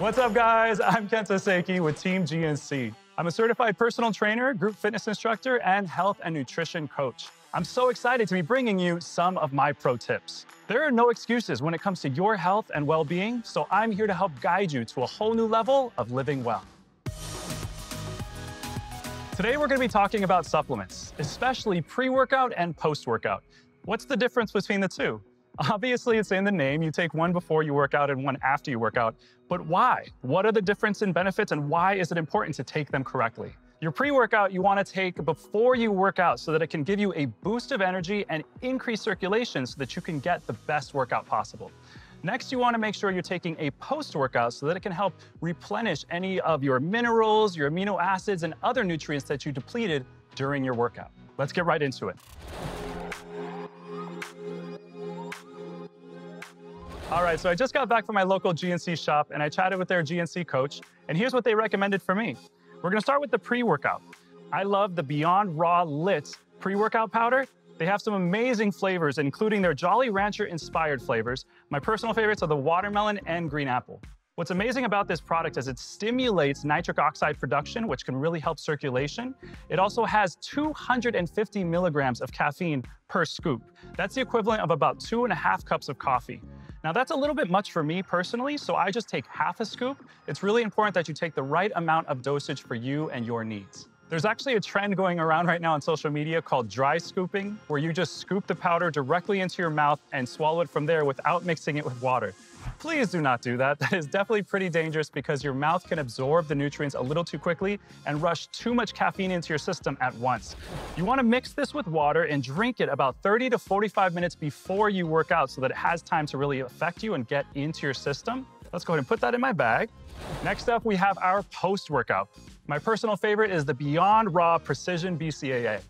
What's up, guys? I'm Kenta Seiki with Team GNC. I'm a certified personal trainer, group fitness instructor, and health and nutrition coach. I'm so excited to be bringing you some of my pro tips. There are no excuses when it comes to your health and well being, so I'm here to help guide you to a whole new level of living well. Today, we're going to be talking about supplements, especially pre workout and post workout. What's the difference between the two? Obviously, it's in the name. You take one before you work out and one after you work out. But why? What are the difference in benefits and why is it important to take them correctly? Your pre-workout you want to take before you work out so that it can give you a boost of energy and increase circulation so that you can get the best workout possible. Next, you want to make sure you're taking a post-workout so that it can help replenish any of your minerals, your amino acids, and other nutrients that you depleted during your workout. Let's get right into it. All right, so I just got back from my local GNC shop and I chatted with their GNC coach, and here's what they recommended for me. We're gonna start with the pre-workout. I love the Beyond Raw Lit pre-workout powder. They have some amazing flavors, including their Jolly Rancher inspired flavors. My personal favorites are the watermelon and green apple. What's amazing about this product is it stimulates nitric oxide production, which can really help circulation. It also has 250 milligrams of caffeine per scoop. That's the equivalent of about two and a half cups of coffee. Now that's a little bit much for me personally, so I just take half a scoop. It's really important that you take the right amount of dosage for you and your needs. There's actually a trend going around right now on social media called dry scooping, where you just scoop the powder directly into your mouth and swallow it from there without mixing it with water. Please do not do that. That is definitely pretty dangerous because your mouth can absorb the nutrients a little too quickly and rush too much caffeine into your system at once. You want to mix this with water and drink it about 30 to 45 minutes before you work out so that it has time to really affect you and get into your system. Let's go ahead and put that in my bag. Next up, we have our post-workout. My personal favorite is the Beyond Raw Precision BCAA.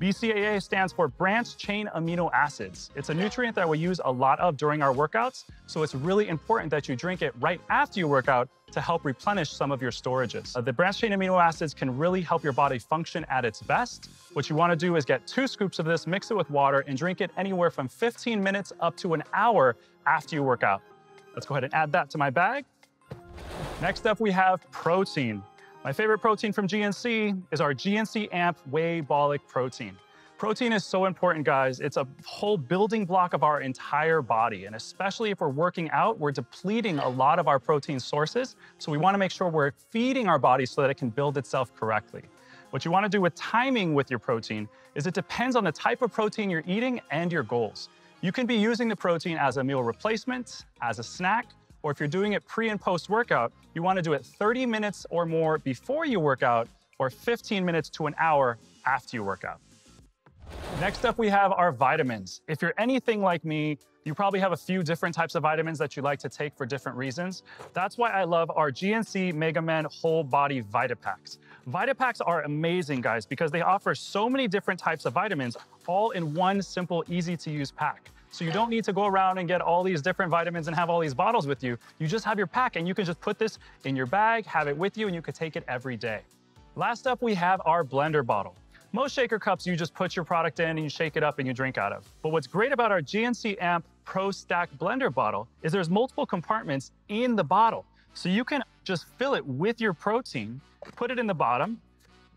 BCAA stands for branched chain amino acids. It's a nutrient that we use a lot of during our workouts, so it's really important that you drink it right after you work out to help replenish some of your storages. Uh, the branched chain amino acids can really help your body function at its best. What you want to do is get two scoops of this, mix it with water, and drink it anywhere from 15 minutes up to an hour after you work out. Let's go ahead and add that to my bag. Next up, we have protein. My favorite protein from GNC is our GNC AMP Wheybolic protein. Protein is so important, guys. It's a whole building block of our entire body. And especially if we're working out, we're depleting a lot of our protein sources. So we wanna make sure we're feeding our body so that it can build itself correctly. What you wanna do with timing with your protein is it depends on the type of protein you're eating and your goals. You can be using the protein as a meal replacement, as a snack, or if you're doing it pre and post workout, you wanna do it 30 minutes or more before you work out or 15 minutes to an hour after you work out. Next up, we have our vitamins. If you're anything like me, you probably have a few different types of vitamins that you like to take for different reasons. That's why I love our GNC Mega Men Whole Body Vitapaks. Vitapaks are amazing, guys, because they offer so many different types of vitamins all in one simple, easy to use pack. So you don't need to go around and get all these different vitamins and have all these bottles with you. You just have your pack and you can just put this in your bag, have it with you, and you can take it every day. Last up, we have our blender bottle. Most shaker cups, you just put your product in and you shake it up and you drink out of. But what's great about our GNC AMP Pro Stack blender bottle is there's multiple compartments in the bottle. So you can just fill it with your protein, put it in the bottom,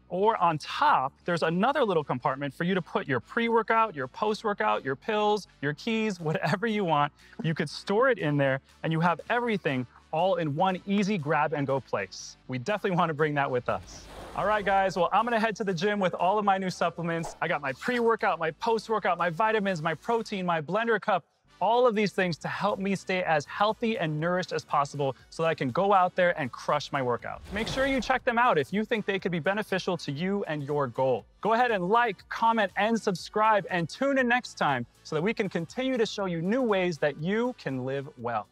or on top, there's another little compartment for you to put your pre-workout, your post-workout, your pills, your keys, whatever you want. You could store it in there and you have everything all in one easy grab and go place. We definitely want to bring that with us. All right, guys, well, I'm gonna head to the gym with all of my new supplements. I got my pre-workout, my post-workout, my vitamins, my protein, my blender cup, all of these things to help me stay as healthy and nourished as possible so that I can go out there and crush my workout. Make sure you check them out if you think they could be beneficial to you and your goal. Go ahead and like, comment, and subscribe, and tune in next time so that we can continue to show you new ways that you can live well.